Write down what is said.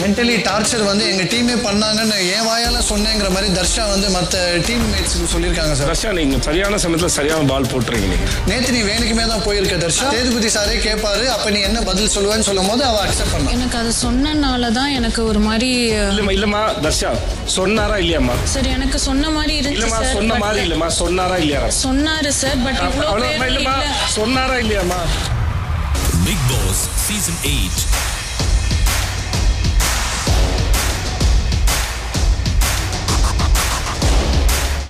Mentally torture வந்து எங்கள் டீமே பண்ணாங்கன்னு என் வாயால் சொன்னேங்கிற மாதிரி தர்ஷா வந்து மற்ற டீம் மேட்ஸுக்கு சொல்லியிருக்காங்க சார். தர்ஷா நீங்கள் சரியான சமயத்தில் சரியான பால் போட்டுருக்கீங்க. நேற்று நீ வேணுக்குமே தான் போயிருக்க தர்ஷா. சேதுபதி சாரே கேட்பாரு அப்போ நீ என்ன பதில் சொல்லுவேன்னு சொல்லும் போது அவள் அக்செப்ட் பண்ணா. எனக்கு அது சொன்னனால தான் எனக்கு ஒரு மாதிரி இல்லைம்மா இல்லைம்மா தர்ஷா சொன்னாரா இல்லையாம்மா? சார் எனக்கு சொன்ன மாதிரி இருந்துச்சு சொன்ன மாதிரி இல்லைம்மா சொன்னாரா இல்லையா? சொன்னாரு சார் பட் இவ்வளோ அவ்வளோ சொன்னாரா இல்லையாம்மா? Big Boss season eight